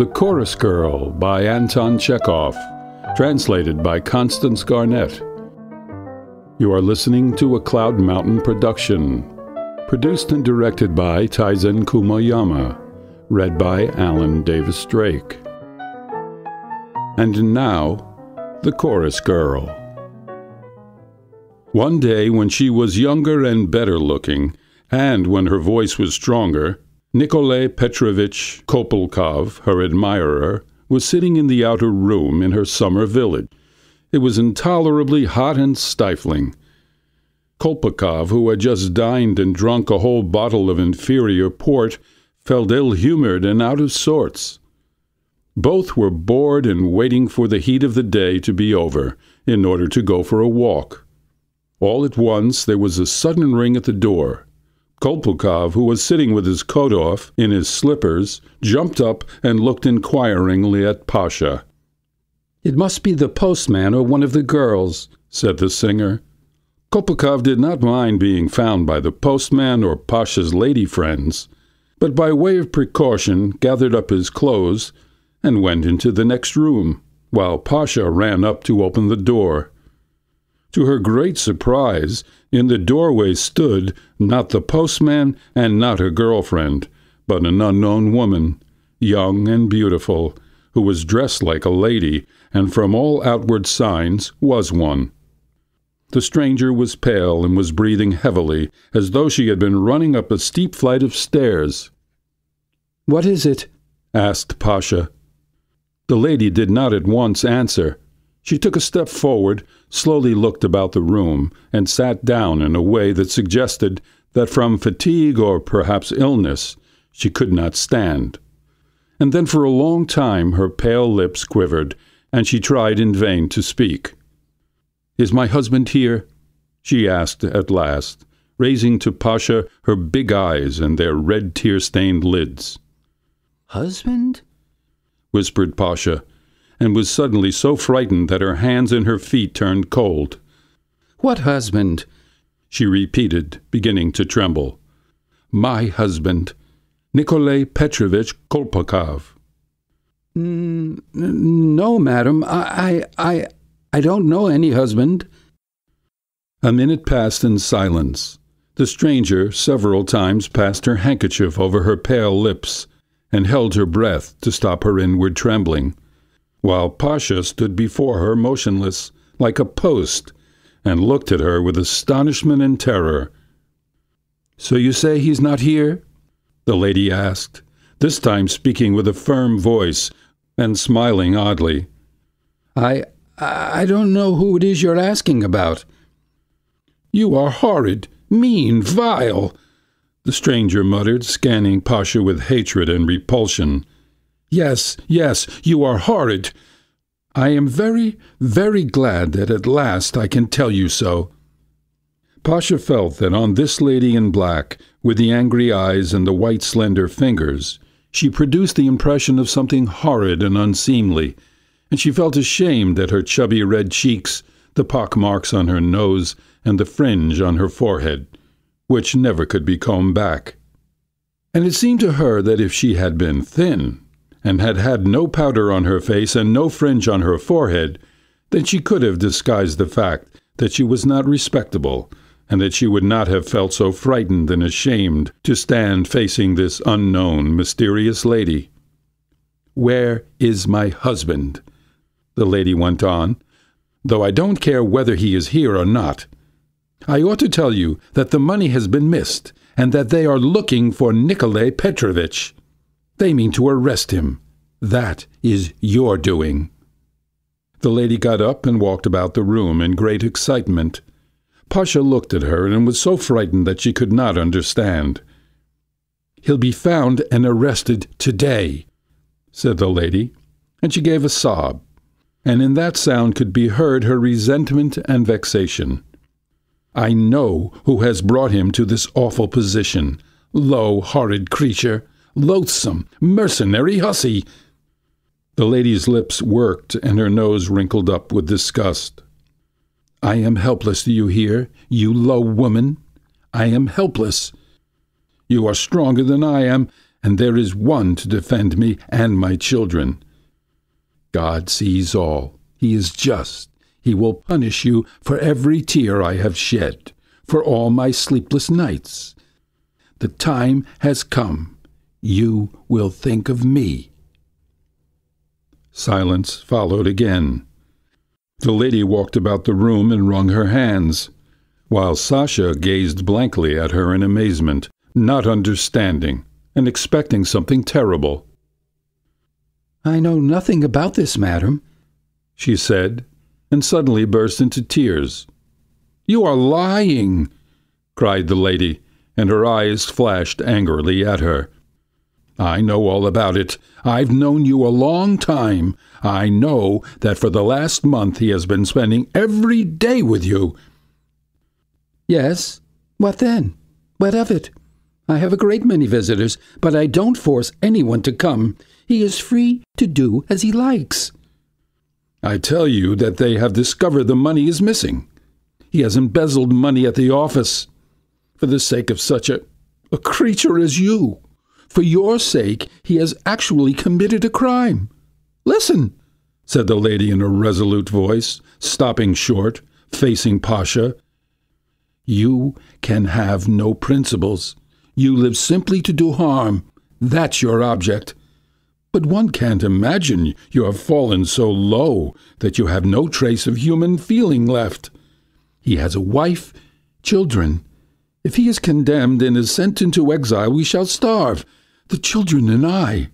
The Chorus Girl by Anton Chekhov, translated by Constance Garnett. You are listening to a Cloud Mountain production, produced and directed by Taizen Kumoyama, read by Alan Davis Drake. And now, The Chorus Girl. One day when she was younger and better looking, and when her voice was stronger, Nikolay Petrovitch Kolpakov, her admirer, was sitting in the outer room in her summer village. It was intolerably hot and stifling. Kolpakov, who had just dined and drunk a whole bottle of inferior port, felt ill-humoured and out of sorts. Both were bored and waiting for the heat of the day to be over in order to go for a walk. All at once there was a sudden ring at the door. Kolpakov, who was sitting with his coat off, in his slippers, jumped up and looked inquiringly at Pasha. It must be the postman or one of the girls, said the singer. Kolpakov did not mind being found by the postman or Pasha's lady friends, but by way of precaution gathered up his clothes and went into the next room, while Pasha ran up to open the door. To her great surprise, in the doorway stood not the postman and not her girlfriend, but an unknown woman, young and beautiful, who was dressed like a lady and from all outward signs was one. The stranger was pale and was breathing heavily, as though she had been running up a steep flight of stairs. What is it? asked Pasha. The lady did not at once answer. She took a step forward, slowly looked about the room, and sat down in a way that suggested that from fatigue or perhaps illness she could not stand. And then for a long time her pale lips quivered, and she tried in vain to speak. "Is my husband here?" she asked at last, raising to Pasha her big eyes and their red tear-stained lids. "Husband?" whispered Pasha and was suddenly so frightened that her hands and her feet turned cold. What husband? she repeated, beginning to tremble. My husband, Nikolay Petrovitch Kolpakov. Mm, no, madam, I, I, I don't know any husband. A minute passed in silence. The stranger several times passed her handkerchief over her pale lips and held her breath to stop her inward trembling while Pasha stood before her motionless, like a post, and looked at her with astonishment and terror. So you say he's not here? the lady asked, this time speaking with a firm voice and smiling oddly. I I don't know who it is you're asking about. You are horrid, mean, vile, the stranger muttered, scanning Pasha with hatred and repulsion. Yes, yes, you are horrid. I am very, very glad that at last I can tell you so. Pasha felt that on this lady in black, with the angry eyes and the white slender fingers, she produced the impression of something horrid and unseemly, and she felt ashamed that her chubby red cheeks, the pock marks on her nose, and the fringe on her forehead, which never could be combed back. And it seemed to her that if she had been thin, and had had no powder on her face and no fringe on her forehead, then she could have disguised the fact that she was not respectable, and that she would not have felt so frightened and ashamed to stand facing this unknown, mysterious lady. Where is my husband? the lady went on, though I don't care whether he is here or not. I ought to tell you that the money has been missed, and that they are looking for Nikolay Petrovitch. They mean to arrest him. That is your doing. The lady got up and walked about the room in great excitement. Pasha looked at her and was so frightened that she could not understand. He'll be found and arrested today, said the lady, and she gave a sob, and in that sound could be heard her resentment and vexation. I know who has brought him to this awful position. Low, horrid creature! Loathsome, mercenary hussy! The lady's lips worked and her nose wrinkled up with disgust. I am helpless, do you hear, you low woman? I am helpless. You are stronger than I am, and there is one to defend me and my children. God sees all. He is just. He will punish you for every tear I have shed, for all my sleepless nights. The time has come. You will think of me. Silence followed again. The lady walked about the room and wrung her hands, while Sasha gazed blankly at her in amazement, not understanding and expecting something terrible. I know nothing about this, madam, she said, and suddenly burst into tears. You are lying, cried the lady, and her eyes flashed angrily at her. I know all about it. I've known you a long time. I know that for the last month he has been spending every day with you. Yes? What then? What of it? I have a great many visitors, but I don't force anyone to come. He is free to do as he likes. I tell you that they have discovered the money is missing. He has embezzled money at the office. For the sake of such a, a creature as you, for your sake, he has actually committed a crime. Listen, said the lady in a resolute voice, stopping short, facing Pasha. You can have no principles. You live simply to do harm. That's your object. But one can't imagine you have fallen so low that you have no trace of human feeling left. He has a wife, children. If he is condemned and is sent into exile, we shall starve, the children and I.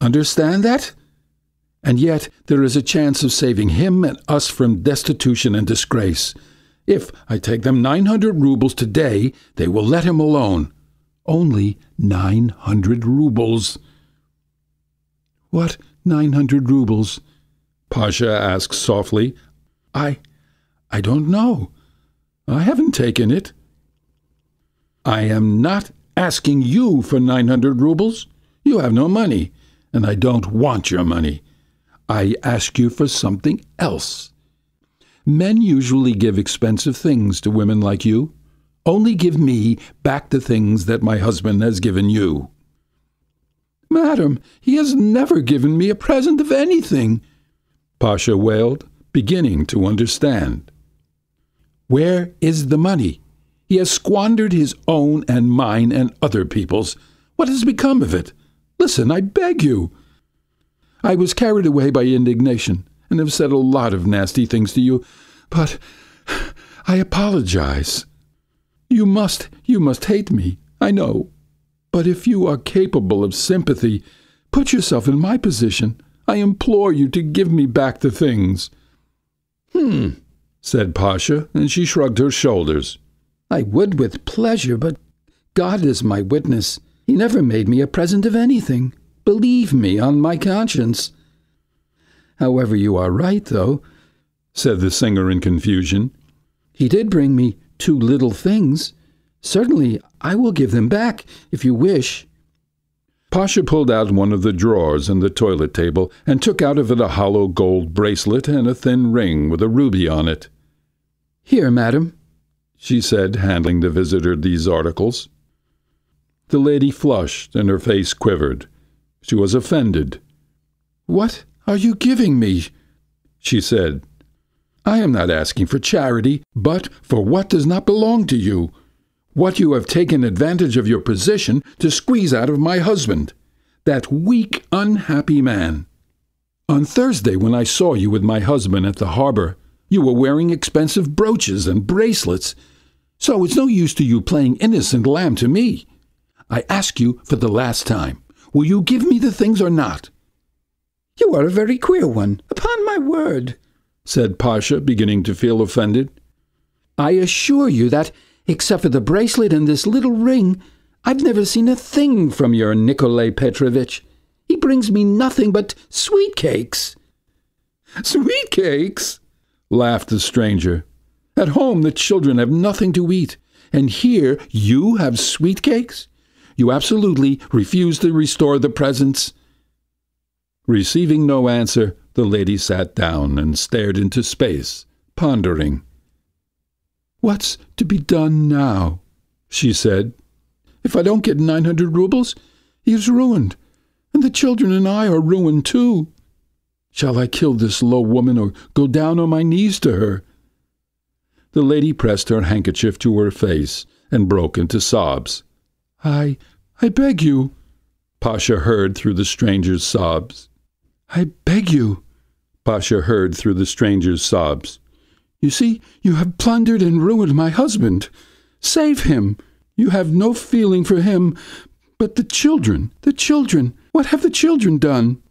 Understand that? And yet there is a chance of saving him and us from destitution and disgrace. If I take them 900 roubles today, they will let him alone. Only 900 roubles. What 900 roubles? Pasha asked softly. I. I don't know. I haven't taken it. I am not asking you for 900 roubles. You have no money, and I don't want your money. I ask you for something else. Men usually give expensive things to women like you. Only give me back the things that my husband has given you. Madam, he has never given me a present of anything, Pasha wailed, beginning to understand. Where is the money? He has squandered his own and mine and other people's. What has become of it? Listen, I beg you. I was carried away by indignation and have said a lot of nasty things to you, but I apologize. You must, you must hate me, I know. But if you are capable of sympathy, put yourself in my position. I implore you to give me back the things. Hmm, said Pasha, and she shrugged her shoulders. I would with pleasure, but God is my witness. He never made me a present of anything. Believe me, on my conscience. However, you are right, though, said the singer in confusion. He did bring me two little things. Certainly, I will give them back, if you wish. Pasha pulled out one of the drawers in the toilet table and took out of it a hollow gold bracelet and a thin ring with a ruby on it. Here, madam, she said, handing the visitor these articles. The lady flushed and her face quivered. She was offended. What are you giving me? she said. I am not asking for charity, but for what does not belong to you. What you have taken advantage of your position to squeeze out of my husband. That weak, unhappy man. On Thursday, when I saw you with my husband at the harbor, you were wearing expensive brooches and bracelets. So it's no use to you playing innocent lamb to me. I ask you for the last time. Will you give me the things or not? You are a very queer one, upon my word said Pasha, beginning to feel offended. I assure you that, except for the bracelet and this little ring, I've never seen a thing from your Nikolay Petrovitch. He brings me nothing but sweet cakes. Sweet cakes? laughed the stranger. At home the children have nothing to eat, and here you have sweet cakes? You absolutely refuse to restore the presents? Receiving no answer, the lady sat down and stared into space, pondering. What's to be done now? she said. If I don't get 900 roubles, He is ruined, and the children and I are ruined too. Shall I kill this low woman or go down on my knees to her? The lady pressed her handkerchief to her face and broke into sobs. I, I beg you, Pasha heard through the stranger's sobs. I beg you, Pasha heard through the stranger's sobs. You see, you have plundered and ruined my husband. Save him. You have no feeling for him. But the children, the children, what have the children done?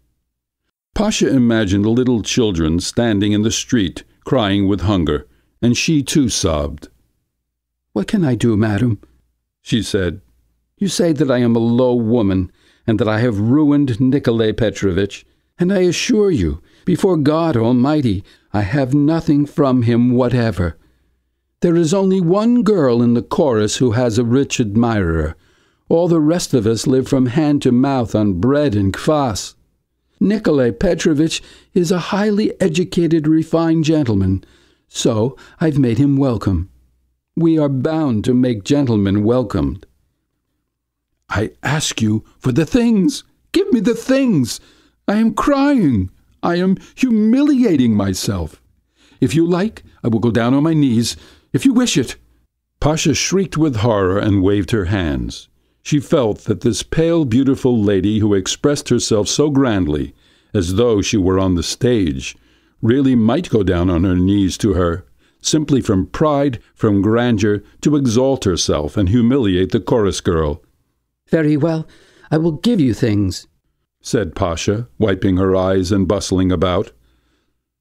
Pasha imagined little children standing in the street, crying with hunger, and she too sobbed. What can I do, madam? she said. You say that I am a low woman, and that I have ruined Nikolay Petrovitch, and I assure you, before God Almighty, I have nothing from him whatever. There is only one girl in the chorus who has a rich admirer. All the rest of us live from hand to mouth on bread and kvass. Nikolay Petrovitch is a highly educated, refined gentleman, so I've made him welcome. We are bound to make gentlemen welcomed. I ask you for the things. Give me the things. I am crying. I am humiliating myself. If you like, I will go down on my knees, if you wish it. Pasha shrieked with horror and waved her hands. She felt that this pale, beautiful lady who expressed herself so grandly, as though she were on the stage, really might go down on her knees to her, simply from pride, from grandeur, to exalt herself and humiliate the chorus girl. Very well, I will give you things, said Pasha, wiping her eyes and bustling about.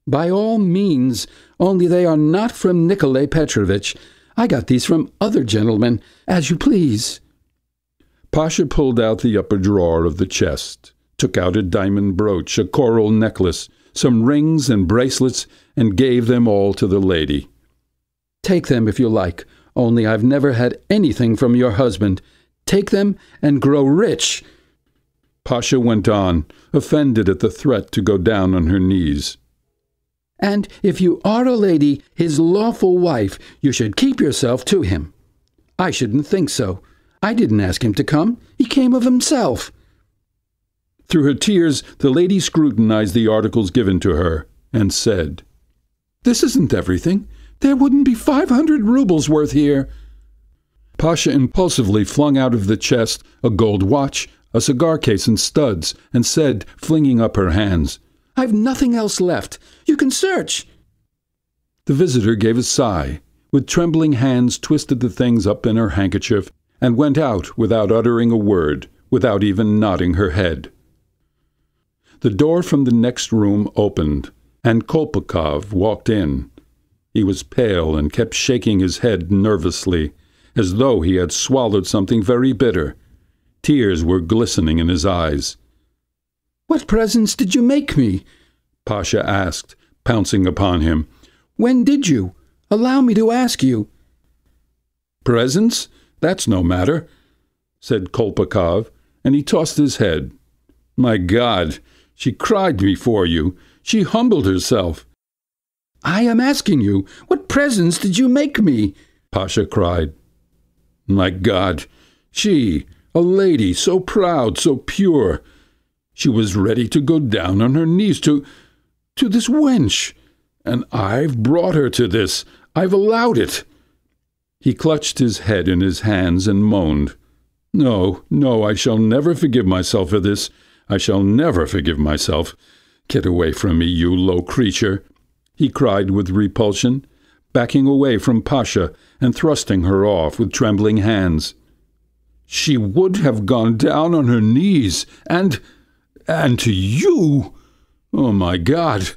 By all means, only they are not from Nikolay Petrovitch. I got these from other gentlemen, as you please. Pasha pulled out the upper drawer of the chest, took out a diamond brooch, a coral necklace, some rings and bracelets, and gave them all to the lady. Take them if you like, only I've never had anything from your husband. Take them and grow rich. Pasha went on, offended at the threat to go down on her knees. And if you are a lady, his lawful wife, you should keep yourself to him. I shouldn't think so. I didn't ask him to come. He came of himself. Through her tears, the lady scrutinized the articles given to her and said, This isn't everything. There wouldn't be five hundred roubles worth here. Pasha impulsively flung out of the chest a gold watch, a cigar case and studs, and said, flinging up her hands, I've nothing else left. You can search. The visitor gave a sigh, with trembling hands twisted the things up in her handkerchief and went out without uttering a word, without even nodding her head. The door from the next room opened, and Kolpakov walked in. He was pale and kept shaking his head nervously, as though he had swallowed something very bitter. Tears were glistening in his eyes. What presents did you make me? Pasha asked, pouncing upon him. When did you? Allow me to ask you. Presents? That's no matter, said Kolpakov, and he tossed his head. My God, she cried before you. She humbled herself. I am asking you, what presents did you make me? Pasha cried. My God, she, a lady so proud, so pure. She was ready to go down on her knees to, to this wench. And I've brought her to this. I've allowed it. He clutched his head in his hands and moaned. No, no, I shall never forgive myself for this. I shall never forgive myself. Get away from me, you low creature, he cried with repulsion, backing away from Pasha and thrusting her off with trembling hands. She would have gone down on her knees, and... and to you! Oh, my God!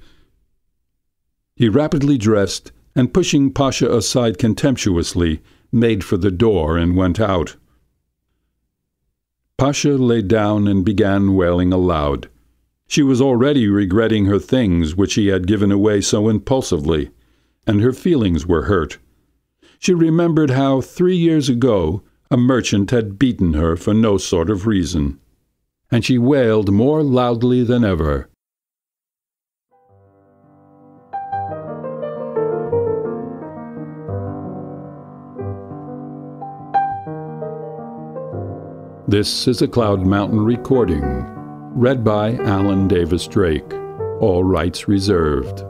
He rapidly dressed and pushing Pasha aside contemptuously, made for the door and went out. Pasha lay down and began wailing aloud. She was already regretting her things which she had given away so impulsively, and her feelings were hurt. She remembered how, three years ago, a merchant had beaten her for no sort of reason, and she wailed more loudly than ever. This is a Cloud Mountain recording. Read by Alan Davis Drake. All rights reserved.